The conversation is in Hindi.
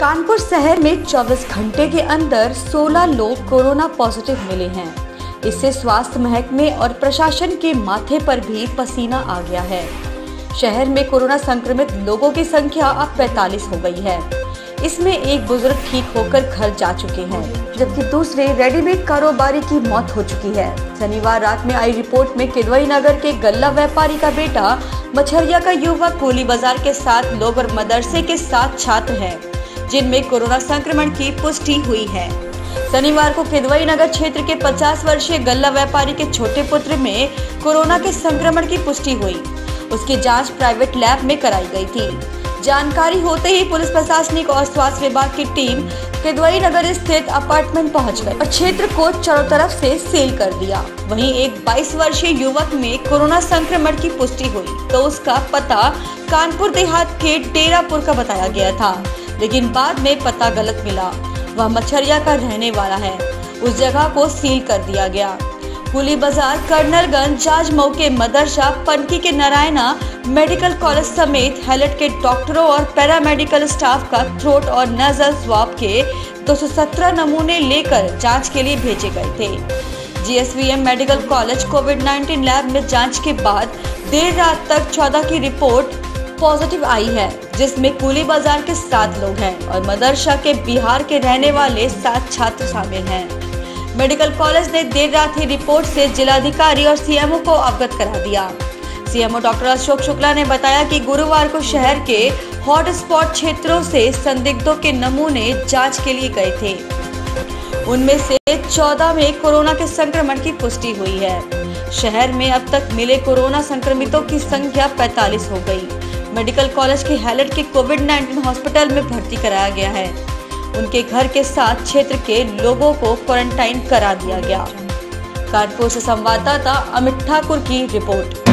कानपुर शहर में 24 घंटे के अंदर 16 लोग कोरोना पॉजिटिव मिले हैं। इससे स्वास्थ्य महकमे और प्रशासन के माथे पर भी पसीना आ गया है। शहर में कोरोना संक्रमित लोगों की संख्या अब 45 हो गई है। इसमें एक बुज़ुर्ग ठीक होकर घर जा चुके हैं, जबकि दूसरे रेडीमेड कारोबारी की मौत हो चुकी है। शनिवार रात में आई रिपोर्ट में किदवई नगर के गल्ला व्यापारी का बेटा मछरिया का युवक कोली बाज़ार के साथ लोग और मदरसे के साथ छात्र हैं। जिनमें कोरोना संक्रमण की पुष्टि हुई है। शनिवार को किदवई नगर क्षेत्र के 50 वर्षीय गल्ला व्यापारी के छोटे पुत्र में कोरोना के संक्रमण की पुष्टि हुई। उसकी जाँच प्राइवेट लैब में कराई गई थी। जानकारी होते ही पुलिस प्रशासनिक और स्वास्थ्य विभाग की टीम किदवई नगर स्थित अपार्टमेंट पहुँच गई और क्षेत्र को चारों तरफ़ से सील कर दिया। वहीं एक 22 वर्षीय युवक में कोरोना संक्रमण की पुष्टि हुई तो उसका पता कानपुर देहात के डेरापुर का बताया गया था। लेकिन बाद में पता गलत मिला। वह मछरिया का रहने वाला है। उस जगह को सील कर दिया गया। कुली बाज़ार, कर्नलगंज जाज मौके मदरसा पनकी के नारायणा, मेडिकल कॉलेज समेत हेलट के डॉक्टरों और पैरामेडिकल स्टाफ का थ्रोट और नजल स्वाब के 217 नमूने लेकर जाँच के लिए भेजे गए थे। GSVM medical college covid 19 lab में जाँच के बाद देर रात तक 14 की रिपोर्ट पॉजिटिव आई है, जिसमें कुली बाज़ार के सात लोग हैं और मदरसा के बिहार के रहने वाले सात छात्र शामिल हैं। मेडिकल कॉलेज ने देर रात ही रिपोर्ट से जिलाधिकारी और सीएमओ को अवगत करा दिया। सीएमओ डॉक्टर अशोक शुक्ला ने बताया कि गुरुवार को शहर के हॉट स्पॉट क्षेत्रों से संदिग्धों के नमूने जाँच के लिए गए थे। उनमें से 14 में कोरोना के संक्रमण की पुष्टि हुई है। शहर में अब तक मिले कोरोना संक्रमितों की संख्या 45 हो गई। मेडिकल कॉलेज के हैलट के कोविड 19 हॉस्पिटल में भर्ती कराया गया है। उनके घर के साथ क्षेत्र के लोगों को क्वारंटाइन करा दिया गया। कानपुर से संवाददाता अमित ठाकुर की रिपोर्ट।